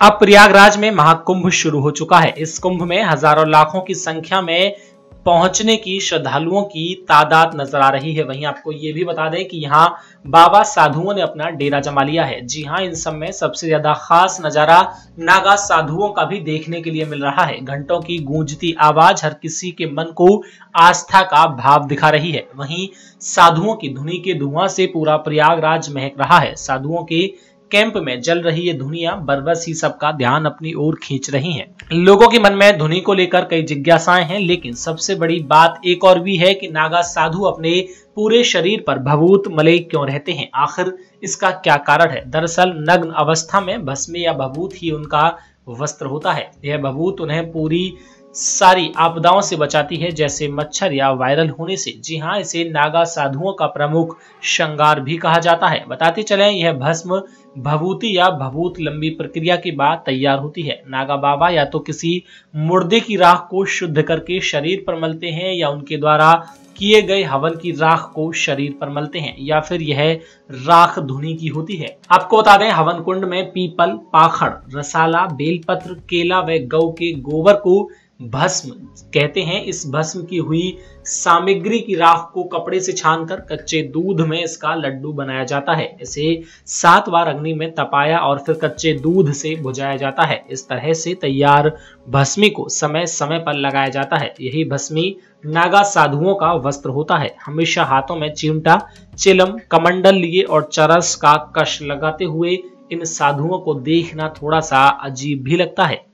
अब प्रयागराज में महाकुंभ शुरू हो चुका है। इस कुंभ में हज़ारों लाखों की संख्या में पहुँचने की श्रद्धालुओं की तादाद नज़र आ रही है। वहीं आपको ये भी बता दें कि यहाँ बाबा साधुओं ने अपना डेरा जमा लिया है। जी हाँ इन सब में सबसे ज़्यादा खास नज़ारा नागा साधुओं का भी देखने के लिए मिल रहा है। घंटों की गूंजती आवाज़ हर किसी के मन को आस्था का भाव दिखा रही है। वहीं साधुओं की धुनी के धुआँ से पूरा प्रयागराज महक रहा है। साधुओं के कैंप में जल रही ये धुनिया बरबस ही सबका ध्यान अपनी ओर खींच रही हैं। लोगों के मन में धुनी को लेकर कई जिज्ञासाएँ हैं, लेकिन सबसे बड़ी बात एक और भी है कि नागा साधु अपने पूरे शरीर पर भभूत मले क्यों रहते हैं? आखिर इसका क्या कारण है? दरअसल, नग्न अवस्था में भस्मे या भभूत ही उनका वस्त्र होता है। यह भभूत उन्हें पूरी सारी आपदाओं से बचाती है, जैसे मच्छर या वायरल होने से। जी हाँ इसे नागा साधुओं का प्रमुख श्रृंगार भी कहा जाता है। बताते चले, यह भस्म, भभूति या भभूत लंबी प्रक्रिया के बाद तैयार होती है। नागा बाबा या तो किसी मुर्दे की राख को शुद्ध करके शरीर पर मलते हैं या उनके द्वारा किए गए हवन की राख को शरीर पर मलते हैं, या फिर यह राख धुनी की होती है। आपको बता दें हवन कुंड में पीपल, पाखड़, रसाला, बेलपत्र, केला व गौ के गोबर को भस्म, कहते हैं इस भस्म की हुई सामग्री की राख को कपड़े से छानकर कच्चे दूध में इसका लड्डू बनाया जाता है। इसे सात बार अग्नि में तपाया और फिर कच्चे दूध से बुझाया जाता है। इस तरह से तैयार भस्मी को समय समय पर लगाया जाता है। यही भस्मी नागा साधुओं का वस्त्र होता है। हमेशा हाथों में चिमटा, चिलम, कमंडल लिए और चरस का कश लगाते हुए इन साधुओं को देखना थोड़ा सा अजीब भी लगता है।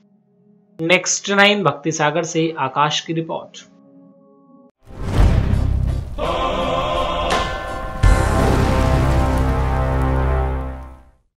नेक्स्ट नाइन भक्ति सागर से आकाश की रिपोर्ट।